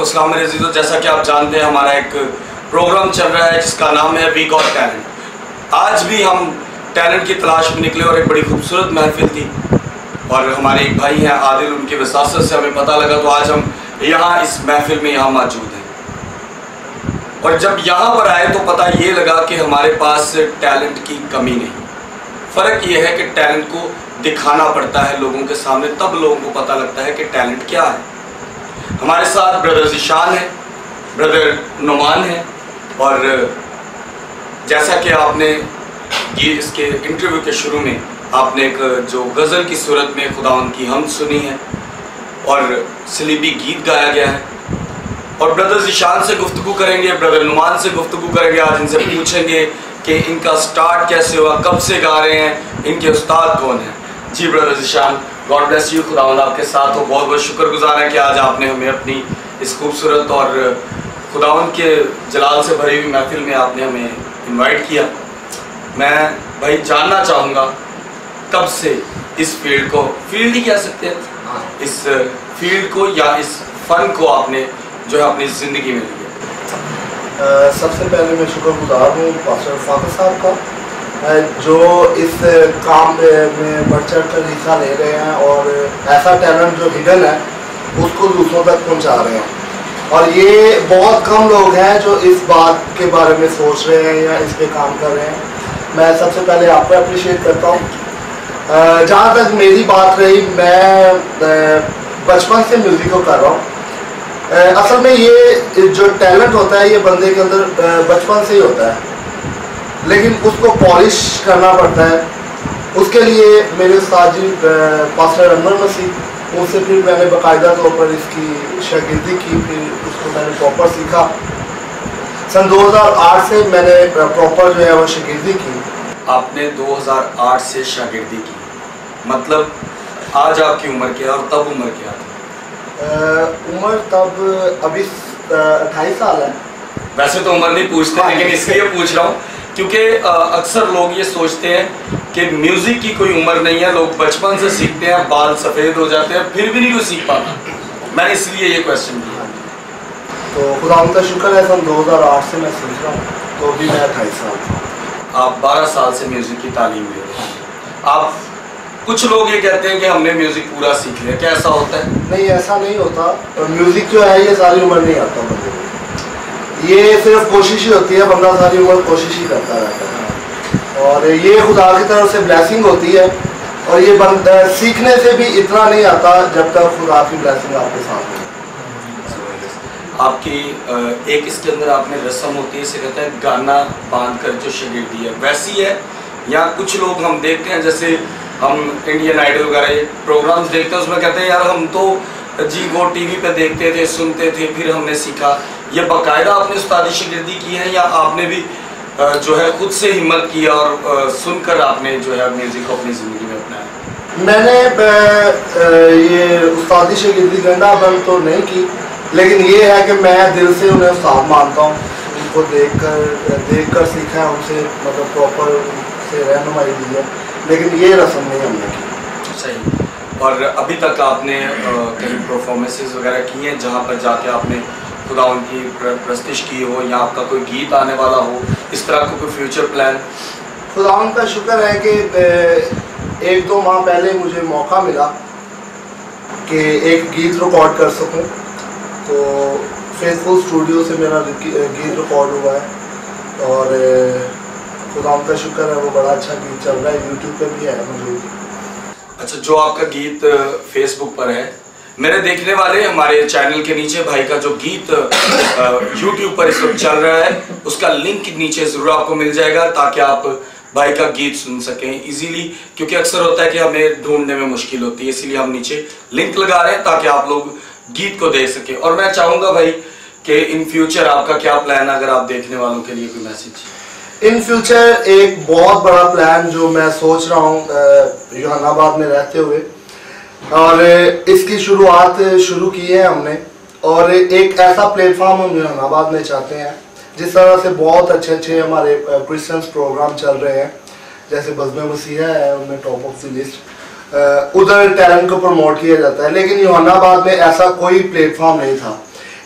के ज़िंदा और जलाली नाम में आप सबको सलाम मेरे अजीजों जैसा कि आप जानते हैं, हमारा एक प्रोग्राम चल रहा है, जिसका नाम है वीक ऑफ़ टैलेंट आज भी हम टैलेंट की तलाश में निकले और एक बड़ी खूबसूरत महफिल थी और हमारे एक भाई हैं, आदिल, उनके विसासत से हमें पता लगा तो आज हम यहाँ इस महफिल में यहाँ मौजूद हैं। और जब यहाँ पर आए तो पता ये लगा कि हमारे पास टैलेंट की कमी नहीं। फ़र्क ये है कि टैलेंट को दिखाना पड़ता है लोगों के सामने, तब लोगों को पता लगता है कि टैलेंट क्या है। हमारे साथ ब्रदर जिशान है, ब्रदर नुमान है, और जैसा कि आपने ये इसके इंटरव्यू के शुरू में आपने एक जो गज़ल की सूरत में खुदा की हम सुनी है, और सलीबी गीत गाया गया है। और ब्रदर जिशान से गुफ्तु करेंगे, ब्रदर नुमान से गुफ्तु करेंगे, आज इनसे पूछेंगे कि इनका स्टार्ट कैसे हुआ, कब से गा रहे हैं, इनके उस्ताद कौन हैं। जी brother Zeeshan God bless you खुदा आपके साथ हो। बहुत बहुत शुक्रगुजार है कि आज आपने हमें अपनी इस खूबसूरत और खुदावन के जलाल से भरी हुई महफिल में आपने हमें इनवाइट किया। मैं भाई जानना चाहूँगा कब से इस फ़ील्ड को फ़ील्ड ही कह सकते हैं इस फ़ील्ड को या इस फन को आपने जो है अपनी ज़िंदगी में लिया। सबसे पहले मैं शुक्रगुजार हूँ पास्टर साहब का। जो इस काम में बढ़ चढ़ कर हिस्सा ले रहे हैं और ऐसा टैलेंट जो हिडन है, उसको दूसरों तक पहुँचा रहे हैं। और ये बहुत कम लोग हैं जो इस बात के बारे में सोच रहे हैं या इस पर काम कर रहे हैं। मैं सबसे पहले आपको अप्रिशिएट करता हूँ। जहाँ तक मेरी बात रही, मैं बचपन से म्यूज़िक को कर रहा हूँ। असल में ये, जो टैलेंट होता है, ये बंदे के अंदर बचपन से ही होता है। लेकिन उसको पॉलिश करना पड़ता है। उसके लिए मेरे उस्ताद जी पास्टर अनवर मसीह उनसे फिर मैंने बाकायदा तौर पर इसकी शागिर्दी की फिर उसको मैंने प्रॉपर सीखा। सन 2008 से मैंने प्रॉपर जो है वो शागिर्दी की। आपने 2008 से शागिर्दी की। मतलब आज आपकी उम्र क्या और तब उम्र क्या थी उम्र तब अभी अट्ठाईस साल है। वैसे तो उम्र नहीं पूछते लेकिन इसलिए पूछ रहा हूँ क्योंकि अक्सर लोग ये सोचते हैं कि म्यूज़िक की कोई उम्र नहीं है लोग बचपन से सीखते हैं बाल सफ़ेद हो जाते हैं फिर भी नहीं कोई सीख पाता। मैंने इसलिए ये क्वेश्चन किया तो खुदा का शुक्र है सन 2008 से मैं सीख रहा हूँ तो अभी मैं अट्ठाईस साल आप 12 साल से म्यूज़िक की तालीम ले रहे हैं। आप कुछ लोग ये कहते हैं कि हमने म्यूज़िक पूरा सीख लिया क्या ऐसा होता है? नहीं ऐसा नहीं होता म्यूज़िक जो है ये सारी उम्र नहीं आता को। ये सिर्फ़ कोशिश ही होती है, बंदा सारी उम्र कोशिश ही करता रहता है। और ये खुदा की तरफ़ से ब्लैसिंग होती है, और ये बंदा सीखने से भी इतना नहीं आता जब तक खुदा की ब्लैसिंग आपके साथ हो। आपकी एक इसके अंदर आपने रस्म होती है, इसे कहते हैं गाना बाँध कर जो शगिर्दी है। वैसी है, या कुछ लोग हम देखते हैं, जैसे हम इंडियन आइडल वगैरह प्रोग्राम्स देखते हैं, उसमें कहते हैं, यार, हम तो जी वो टीवी पे देखते थे सुनते थे फिर हमने सीखा। ये बाकायदा आपने उस्तादी शिगिर्दी की है या आपने भी जो है खुद से हिम्मत की और सुनकर आपने जो है म्यूज़िक को अपनी ज़िंदगी में अपनाया? मैंने ये उस्तादी शिगिर्दी गंदा बंद तो नहीं की लेकिन ये है कि मैं दिल से उन्हें उस्ताद मानता हूँ। उनको देख कर देख कर सीखा है उनसे मतलब प्रॉपर से रहनुमाई दी है। लेकिन ये रस्म नहीं हमने की। सही। और अभी तक आपने कहीं परफॉर्मेंसेज वगैरह की हैं जहाँ पर जाके आपने खुदा उनकी प्रस्तिश की हो या आपका कोई गीत आने वाला हो, इस तरह का कोई फ्यूचर प्लान खुदा का शुक्र है कि एक दो माह पहले मुझे मौका मिला कि एक गीत रिकॉर्ड कर सकूँ। तो फेसबुक स्टूडियो से मेरा गीत रिकॉर्ड हुआ है और खुदा का शुक्र है वो बड़ा अच्छा गीत चल रहा है यूट्यूब पे भी है मुझे। अच्छा जो आपका गीत फेसबुक पर है, मेरे देखने वाले हमारे चैनल के नीचे भाई का जो गीत यूट्यूब पर इस वक्त चल रहा है, उसका लिंक नीचे ज़रूर आपको मिल जाएगा, ताकि आप भाई का गीत सुन सकें इजीली क्योंकि अक्सर होता है कि हमें ढूँढने में मुश्किल होती है, इसीलिए हम नीचे लिंक लगा रहे हैं, ताकि आप लोग गीत को देख सकें। और मैं चाहूँगा भाई कि इन फ्यूचर आपका क्या प्लान है, अगर आप देखने वालों के लिए कोई मैसेज इन फ्यूचर एक बहुत बड़ा प्लान जो मैं सोच रहा हूँ जहानाबाद में रहते हुए, और इसकी शुरुआत शुरू की है हमने, और एक ऐसा प्लेटफॉर्म हम जहानाबाद में चाहते हैं, जिस तरह से बहुत अच्छे अच्छे हमारे क्रिश्चियंस प्रोग्राम चल रहे हैं, जैसे बजम मसीहा है, उनमें टॉप ऑफ़ द लिस्ट उधर टैलेंट को प्रमोट किया जाता है, लेकिन योहानाबाद में ऐसा कोई प्लेटफॉर्म नहीं था।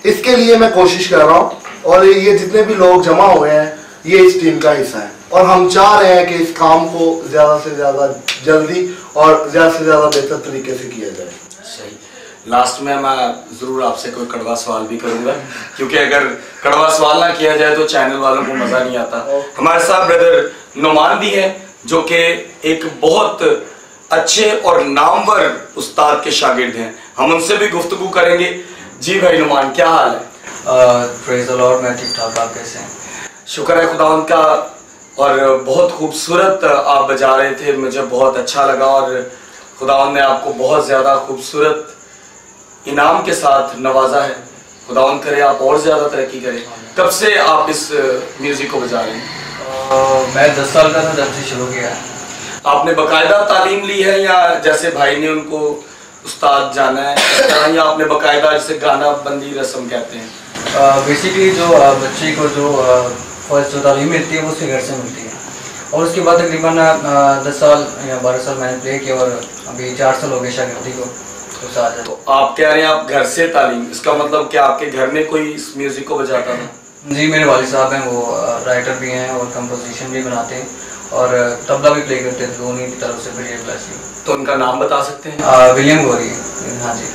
इसके लिए मैं कोशिश कर रहा हूँ, और ये जितने भी लोग जमा हुए हैं ये इस टीम का हिस्सा है। और हम चाह रहे हैं कि इस काम को ज़्यादा से ज़्यादा जल्दी और ज़्यादा से ज़्यादा बेहतर तरीके से किया जाए। सही। लास्ट में मैं ज़रूर आपसे कोई कड़वा सवाल भी करूँगा क्योंकि अगर कड़वा सवाल ना किया जाए तो चैनल वालों को मज़ा नहीं आता। हमारे साथ ब्रदर नुमान भी है जो कि एक बहुत अच्छे और नामवर उस्ताद के शागिर्द हैं। हम उनसे भी गुफ्तगु करेंगे। जी भाई नुमान क्या हाल है? प्रेज द लॉर्ड मैं ठीक ठाक आप कैसे हैं? शुक्र है खुदा उनका और बहुत खूबसूरत आप बजा रहे थे मुझे बहुत अच्छा लगा और खुदा ने आपको बहुत ज़्यादा खूबसूरत इनाम के साथ नवाजा है। खुदा करे आप और ज़्यादा तरक्की करें। कब से आप इस म्यूज़िक को बजा रहे हैं? मैं दस साल का था जब से शुरू किया। आपने बाकायदा तालीम ली है या जैसे भाई ने उनको उस्ताद जाना है या आपने बाकायदा जैसे गाना बंदी रस्म कहते हैं? बेसिकली जो बच्चे को जो फ़र्स्ट जो तालीम मिलती है वो उसके घर से मिलती है। और उसके बाद तकरीबन दस साल या बारह साल मैंने प्ले किया और अभी चार साल हो गए शागिर्दी को तो, तो आप कह रहे हैं आप घर से तालीम इसका मतलब क्या आपके घर में कोई इस म्यूज़िक को बजाता था जी मेरे वाले साहब हैं वो राइटर भी हैं और कंपोजिशन भी बनाते हैं और तबला भी प्ले करते थे दोनों की तरफ़ से बड़ी क्लासिक तो उनका नाम बता सकते हैं? विलियम गोरी हाँ जी।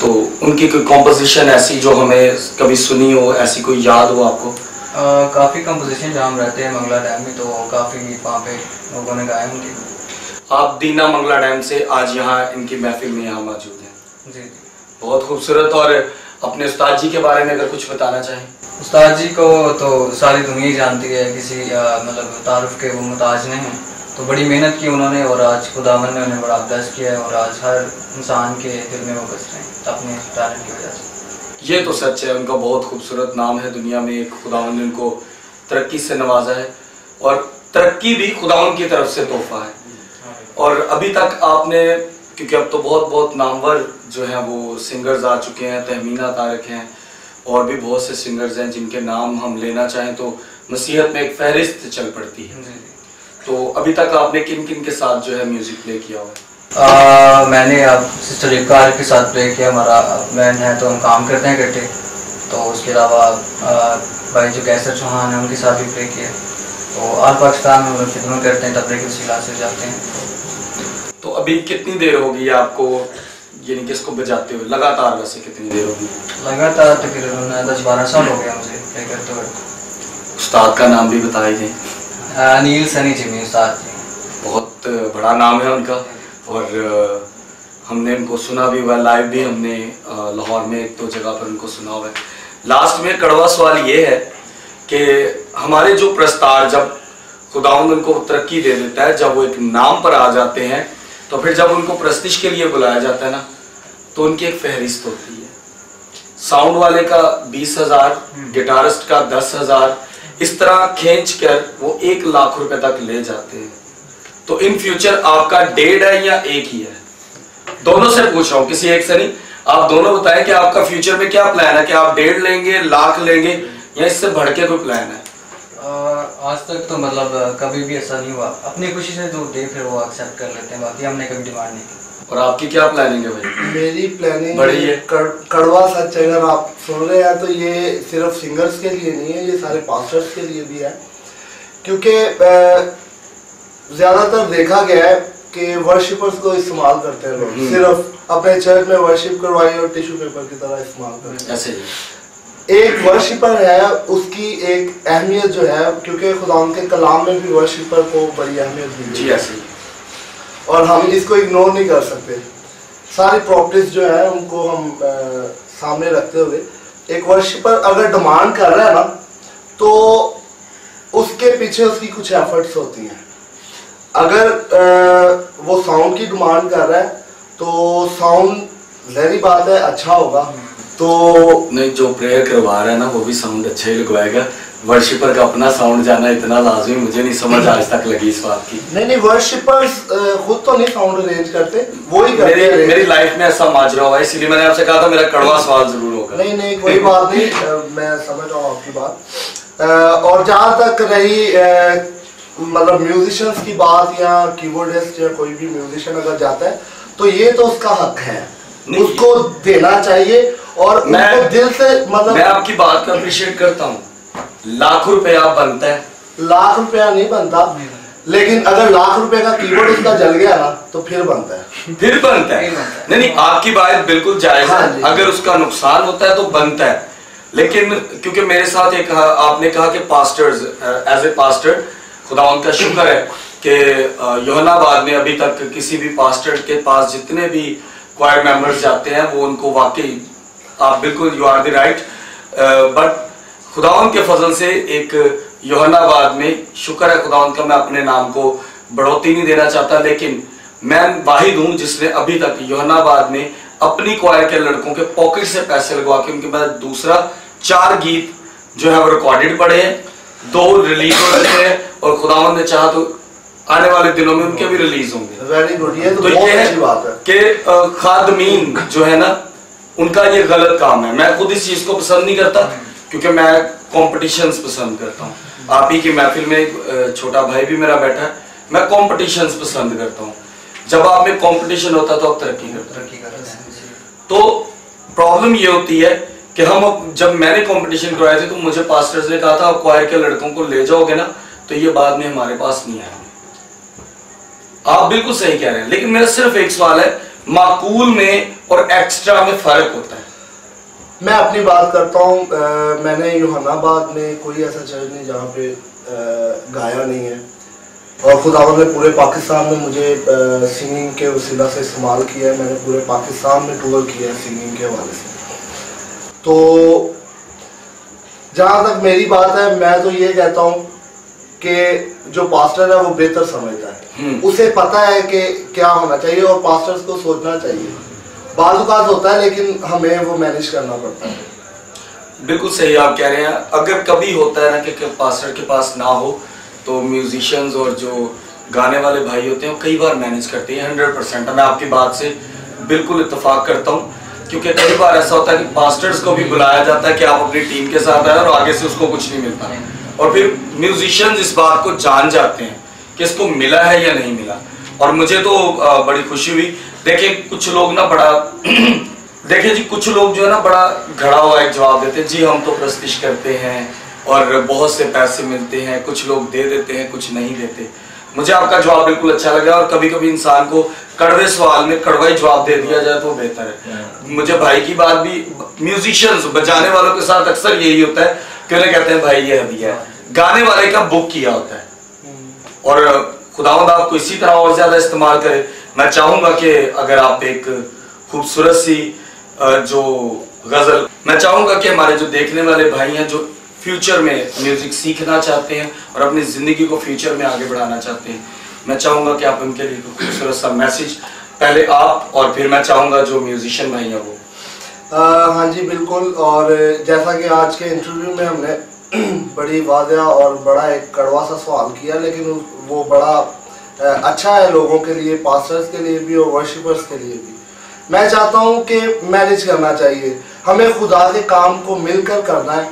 तो उनकी कोई कॉम्पोजिशन ऐसी जो हमें कभी सुनी हो ऐसी कोई याद हो आपको? काफ़ी कंपोजिशन जहाँ रहते हैं मंगला डैम में तो काफ़ी गीत वहाँ पे लोगों ने गाए उनके आप दीना मंगला डैम से आज यहाँ इनकी महफिल में यहाँ मौजूद हैं। जी। बहुत खूबसूरत और अपने उस्ताद जी के बारे में अगर कुछ बताना चाहें। उस्ताद जी को तो सारी दुनिया ही जानती है किसी मतलब तारुफ के वो मुताज नहीं हैं। तो बड़ी मेहनत की उन्होंने और आज खुदावन ने उन्हें बड़ा ब्लेस किया है और आज हर इंसान के दिल में वो बस रहे हैं अपने टैलेंट की वजह से। ये तो सच है उनका बहुत खूबसूरत नाम है दुनिया में एक खुदावन ने उनको तरक्की से नवाजा है और तरक्की भी खुदा की तरफ़ से तोहफा है। और अभी तक आपने क्योंकि अब तो बहुत बहुत नामवर जो हैं वो सिंगर्स आ चुके हैं तहमीना तारक हैं और भी बहुत से सिंगर्स हैं जिनके नाम हम लेना चाहें तो मसीहत में एक फहरिस्त चल पड़ती है। तो अभी तक आपने किन किन के साथ जो है म्यूज़िक प्ले किया हुआ मैंने अब सिस्टर इकार के साथ प्ले किया हमारा मैन है तो हम काम करते हैं इकट्ठे। तो उसके अलावा भाई जो कैसर चौहान है उनके साथ भी प्ले किया। तो आल पाकिस्तान में लोग खिदमत करते हैं तबले के सिला से जाते हैं। तो अभी कितनी देर होगी आपको यानी कि इसको बजाते हुए? लगातार वैसे कितनी देर होगी? लगातार तकरीबन दस बारह साल हो गया मुझे प्ले करते हुए। उस्ताद का नाम भी बताए थे अनिल सनी जिमी उस्ताद जी। बहुत बड़ा नाम है उनका। और हमने उनको सुना भी हुआ लाइव भी हमने लाहौर में एक दो तो जगह पर उनको सुना हुआ है। लास्ट में कड़वा सवाल ये है कि हमारे जो प्रस्तार जब खुदाउंद उनको तरक्की दे देता है जब वो एक नाम पर आ जाते हैं तो फिर जब उनको प्रस्तिश के लिए बुलाया जाता है ना तो उनकी एक फहरिस्त होती है। साउंड वाले का बीस हज़ार गिटारिस्ट का दस हज़ार इस तरह खींच कर वो एक लाख रुपए तक ले जाते हैं। तो इन फ्यूचर आपका डेढ़ है या एक ही है? दोनों से पूछ रहा हूँ किसी एक से नहीं। आप दोनों बताएँ कि आपका फ्यूचर में क्या प्लान है कि आप डेढ़ लेंगे लाख लेंगे या इससे बढ़ के कोई प्लान है? आज तक तो मतलब कभी भी ऐसा नहीं हुआ। अपनी खुशी से जो दे फिर वो एक्सेप्ट कर लेते हैं बाकी हमने कभी डिमांड नहीं की और आपकी क्या प्लानिंग है भाई? मेरी प्लानिंग बड़ी है। कड़, कड़वा सच अगर आप सुन रहे हैं तो ये सिर्फ़ सिंगर्स के लिए नहीं है ये सारे पास्टर्स के लिए भी है। क्योंकि ज़्यादातर देखा गया है कि वर्शिपर्स को इस्तेमाल करते हैं लोग। हम्म। सिर्फ़ अपने चर्च में वर्शिप करवाई और टिश्यू पेपर की तरह इस्तेमाल करते हैं। ऐसे एक वर्शिपर है उसकी एक अहमियत जो है क्योंकि खुदा के कलाम में भी वर्शिपर को बड़ी अहमियत दी जी ऐसे और हम इसको इग्नोर नहीं कर सकते। सारी प्रॉपर्टीज़ जो है उनको हम आ, सामने रखते हुए एक वर्शिपर अगर डिमांड कर रहा है ना तो उसके पीछे उसकी कुछ एफर्ट्स होती हैं। अगर आ, वो साउंड की डिमांड कर रहा है तो साउंड जहरी बात है अच्छा होगा। तो नहीं जो प्रेयर करवा रहा है ना वो भी साउंड अच्छा ही लगवाएगा। वर्शिपर का अपना साउंड जाना इतना लाजमी मुझे नहीं समझ आज तक लगी इस बात की। नहीं नहीं वर्शिपर्स खुद तो नहीं साउंड अरेंज करते वो ही करते मेरी मेरी लाइफ में ऐसा माजरा हुआ इसलिए मैंने आपसे कहा था मेरा कड़वा सवाल ज़रूर होगा। नहीं नहीं कोई बात नहीं मैं समझ रहा हूँ आपकी बात। और जहाँ तक रही मतलब म्यूजिशियंस की बात या कीबोर्डिस्ट या कोई भी म्यूजिशियन अगर जाता है तो ये तो उसका हक है। उसको देना चाहिए और मैं- दिल से मतलब मैं आपकी बात का अप्रिशिएट करता हूँ। लाख रुपया बनता है। लाख रुपया नहीं बनता। लेकिन अगर लाख रुपए का कीबोर्ड उसका जल गया ना तो फिर बनता है। फिर बनता है। फिर बनता है। नहीं नहीं आपकी बात बिल्कुल जायज़ हाँ। है अगर उसका नुकसान होता है तो बनता है। लेकिन क्योंकि मेरे साथ एक आपने कहा कि पास्टर्स एज ए पास्टर खुदा उनका शुक्र है कि योहनाबाद में अभी तक किसी भी पास्टर के पास जितने भी क्वायर मेंबर्स जाते हैं, वो उनको वाकई, आप बिल्कुल you are the right but खुदावन के फजल से एक योहनाबाद में शुक्र है खुदावन का, मैं अपने नाम को बढ़ोतरी नहीं देना चाहता, लेकिन मैं वाहिद हूँ जिसने अभी तक योहनाबाद में अपनी क्वायर के लड़कों के पॉकेट से पैसे लगवा के उनके बाद दूसरा चार गीत जो है वो रिकॉर्डेड पड़े हैं। दो रिलीज़ हो चुके हैं और खुदावन ने चाहा तो आने वाले दिनों में उनके भी रिलीज़ होंगे। वेरी गुड ये तो तो बहुत ये है। कि खादमीन जो है ना उनका ये गलत काम है। मैं खुद इस चीज़ को पसंद नहीं करता क्योंकि मैं कॉम्पिटिशन्स पसंद करता हूँ। आप ही की महफिल में एक छोटा भाई भी मेरा बैठा है मैं कॉम्पिटिशन्स पसंद करता हूँ। जब आप में कॉम्पिटिशन होता है तो आप तरक्की करते हैं। तो प्रॉब्लम ये होती है कि हम जब मैंने कंपटीशन करवाए थे तो मुझे पास्टर्स ने कहा था आप क्वायर के लड़कों को ले जाओगे ना तो ये बाद में हमारे पास नहीं आएँगे। आप बिल्कुल सही कह रहे हैं लेकिन मेरा सिर्फ़ एक सवाल है माकूल में और एक्स्ट्रा में फ़र्क होता है। मैं अपनी बात करता हूँ मैंने योहानाबाद में कोई ऐसा चर्च नहीं जहाँ पे अ, गाया नहीं है। और खुदावन ने पूरे पाकिस्तान में मुझे आ, सिंगिंग के वसीला से इस्तेमाल किया है। मैंने पूरे पाकिस्तान में टूर किया है सिंगिंग के हवाले से। तो जहाँ तक मेरी बात है मैं तो ये कहता हूँ कि जो पास्टर है वो बेहतर समझता है। हम्म। उसे पता है कि क्या होना चाहिए और पास्टर्स को सोचना चाहिए। बाजुकात होता है लेकिन हमें वो मैनेज करना पड़ता है। बिल्कुल सही आप कह रहे हैं। अगर कभी होता है ना कि, कि पास्टर के पास ना हो तो म्यूजिशियंस और जो गाने वाले भाई होते हैं कई बार मैनेज करते हैं हंड्रेड परसेंट मैं आपकी बात से बिल्कुल इतफाक करता हूँ। क्योंकि कई बार ऐसा होता है कि पास्टर्स को भी बुलाया जाता है कि आप अपनी टीम के साथ आए और आगे से उसको कुछ नहीं मिलता। और फिर म्यूजिशियंस इस बात को जान जाते हैं कि इसको मिला है या नहीं मिला। और मुझे तो बड़ी खुशी हुई। देखिए कुछ लोग ना बड़ा देखिए जी, कुछ लोग जो है ना बड़ा घड़ा हुआ एक जवाब देते हैं, जी, हम तो प्रस्तिश करते हैं और बहुत से पैसे मिलते हैं, कुछ लोग दे देते हैं, कुछ नहीं देते। मुझे आपका जवाब बिल्कुल अच्छा लगा और कभी कभी इंसान को कड़वे सवाल में कड़वा ही जवाब दे दिया जाए तो बेहतर है। मुझे भाई की बात भी म्यूजिशियंस बजाने वालों के साथ अक्सर यही होता है कि उन्हें कहते हैं भाई ये हदिया है गाने वाले का बुक किया होता है। और खुदावंद आपको इसी तरह और ज़्यादा इस्तेमाल करे। मैं चाहूँगा कि अगर आप एक खूबसूरत सी जो गज़ल मैं चाहूँगा कि हमारे जो देखने वाले भाई हैं जो फ्यूचर में म्यूज़िक सीखना चाहते हैं और अपनी ज़िंदगी को फ्यूचर में आगे बढ़ाना चाहते हैं। मैं चाहूँगा कि आप उनके लिए खूबसूरत सा मैसेज पहले आप और फिर मैं चाहूँगा जो म्यूजिशियन भाई हैं वो। अ, हाँ जी बिल्कुल। और जैसा कि आज के इंटरव्यू में हमने बड़ी वादया और बड़ा एक कड़वा सा सवाल किया लेकिन वो बड़ा अच्छा है लोगों के लिए पास्टर्स के लिए भी और वर्शिपर्स के लिए भी। मैं चाहता हूँ कि मैनेज करना चाहिए। हमें खुदा के काम को मिलकर करना है।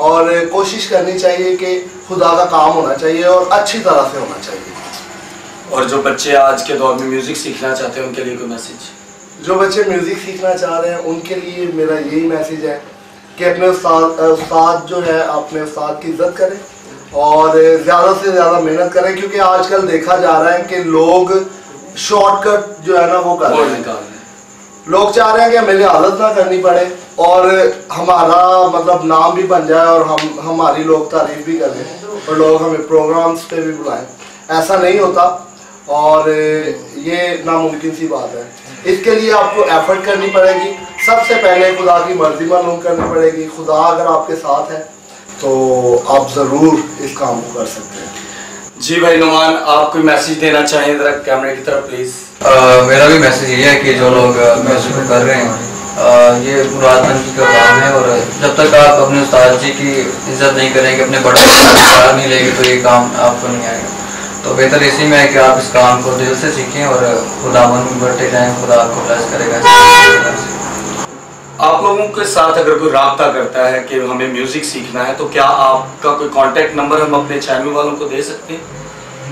और कोशिश करनी चाहिए कि खुदा का काम होना चाहिए और अच्छी तरह से होना चाहिए। और जो बच्चे आज के दौर में म्यूज़िक सीखना चाहते हैं उनके लिए कोई मैसेज जो बच्चे म्यूज़िक सीखना चाह रहे हैं उनके लिए मेरा यही मैसेज है कि अपने उस्ताद जो है अपने उस्ताद की इज़्ज़त करें और ज़्यादा से ज़्यादा मेहनत करें क्योंकि आजकल देखा जा रहा है कि लोग शॉर्टकट जो है ना वो कर रहे हैं। लोग चाह रहे हैं कि हमें आदत ना करनी पड़े। और हमारा मतलब नाम भी बन जाए और हम हमारी लोग तारीफ़ भी करें और लोग हमें प्रोग्राम्स पे भी बुलाएँ। ऐसा नहीं होता और ये नामुमकिन सी बात है। इसके लिए आपको एफर्ट करनी पड़ेगी। सबसे पहले खुदा की मर्ज़ी मालूम करनी पड़ेगी। खुदा अगर आपके साथ है तो आप ज़रूर इस काम को कर सकते हैं। जी भाई नुमान आप कोई मैसेज देना चाहें जरा कैमरे की तरफ़ प्लीज़ मेरा भी मैसेज ये है कि जो लोग म्यूज़िक कर रहे हैं ये मुरादमंदी का काम है और जब तक आप अपने उस्ताद जी की इज़्ज़त नहीं करेंगे अपने बड़े का नहीं लेंगे तो ये काम आपको नहीं आएगा। तो बेहतर इसी में है कि आप इस काम को दिल से सीखें और खुदावन में बढ़ते जाएँ खुदा आपको ब्लेस करेगा। आप लोगों के साथ अगर कोई रबता करता है कि हमें म्यूज़िक सीखना है तो क्या आपका कोई कांटेक्ट नंबर हम अपने चैनल वालों को दे सकते हैं?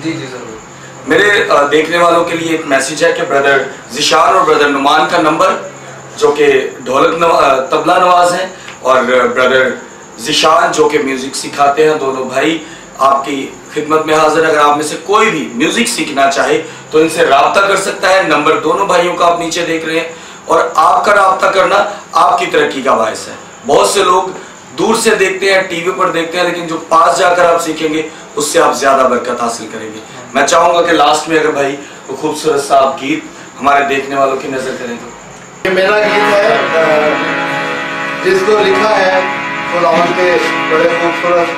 जी जी ज़रूर। मेरे देखने वालों के लिए एक मैसेज है कि ब्रदर जिशान और ब्रदर नुमान का नंबर जो कि ढोलक नवा, तबला नवाज़ हैं और ब्रदर जिशान जो कि म्यूज़िक सिखाते हैं दोनों भाई आपकी खिदमत में हाजिर अगर आप में से कोई भी म्यूज़िक सीखना चाहे तो इनसे रबता कर सकता है। नंबर दोनों भाइयों का आप नीचे देख रहे हैं। और आपका रबता करना आपकी तरक्की का बायस है। बहुत से लोग दूर से देखते हैं टीवी पर देखते हैं लेकिन जो पास जाकर आप सीखेंगे उससे आप ज़्यादा बरकत हासिल करेंगे। मैं चाहूँगा कि लास्ट में अगर भाई वो खूबसूरत सा आप गीत हमारे देखने वालों की नज़र करें तो। ये मेरा गीत है जिसको लिखा है खुदावन के बड़े खूबसूरत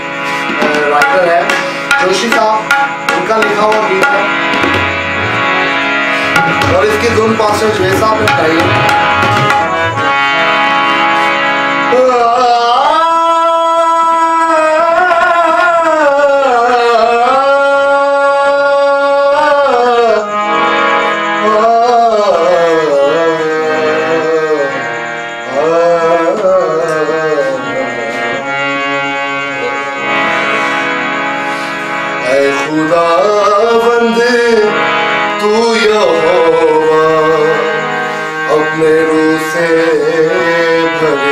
राइटर है। जोशी साहब, उनका लिखा हुआ गीत है। और इसकी धुन पास साहब ने गाई यहोवा अपने रूह से भर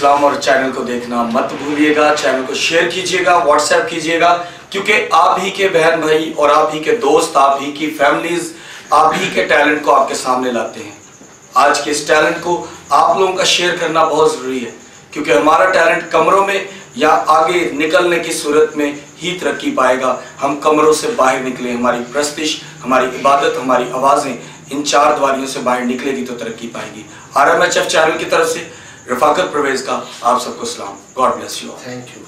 में आप सबको सलाम और चैनल को देखना मत भूलिएगा, चैनल को शेयर कीजिएगा व्हाट्सएप कीजिएगा, क्योंकि आप ही के बहन भाई और आप ही के दोस्त, आप ही की फैमिलीज़ आप ही के टैलेंट को आपके सामने लाते हैं। आज के इस टैलेंट को आप लोगों का शेयर करना बहुत ज़रूरी है, क्योंकि हमारा टैलेंट कमरों में या आगे निकलने की सूरत में ही तरक्की पाएगा। हम कमरों से बाहर निकले, हमारी प्रस्तिश, हमारी इबादत, हमारी आवाज़ें इन चार द्वारियों से बाहर निकलेगी तो तरक्की पाएगी। R M H F channel की तरफ़ से रफाकत परवेज का आप सबको सलाम। God bless you thank you